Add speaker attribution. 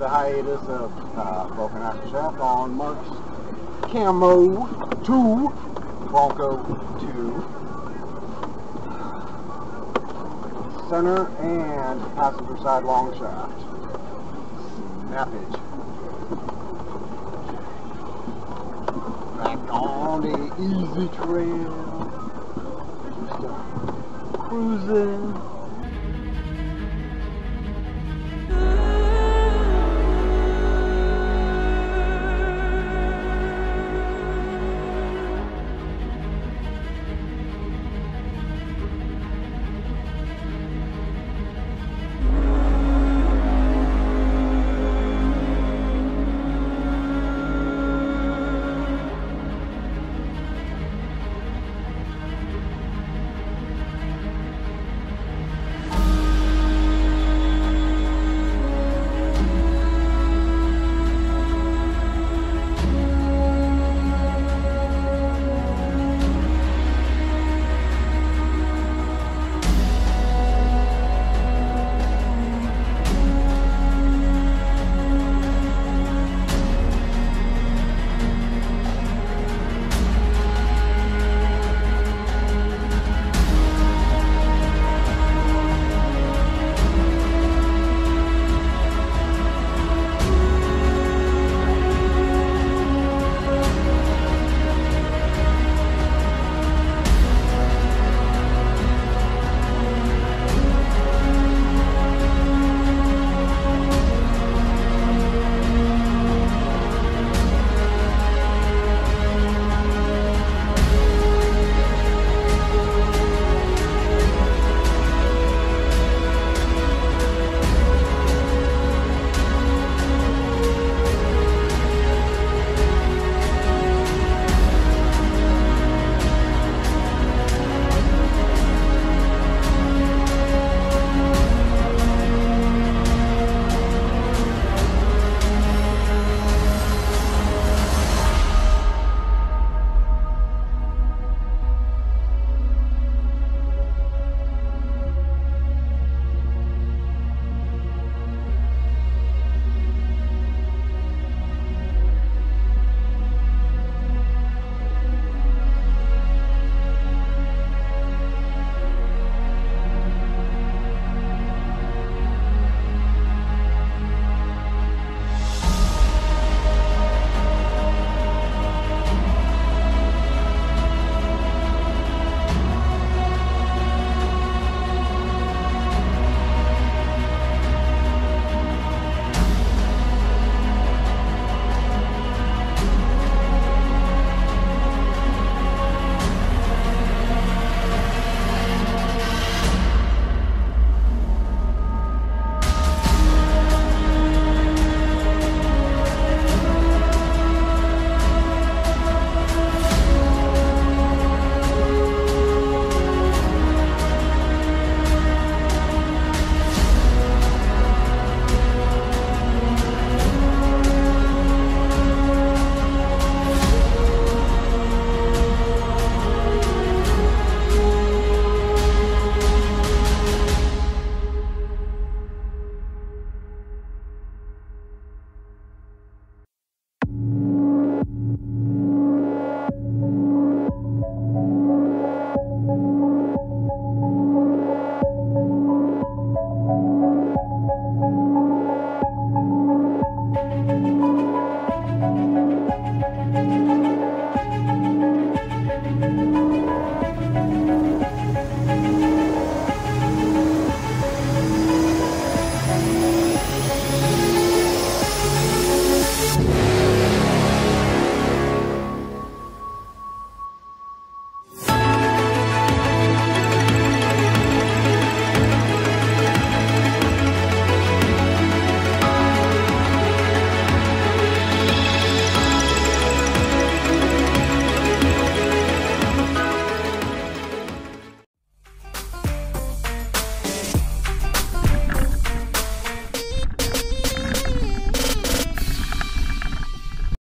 Speaker 1: the hiatus of uh, Broken shaft on Mark's Camo 2, Bronco 2, center and passenger side long shaft. Snappage. Back on the easy trail. Just cruising.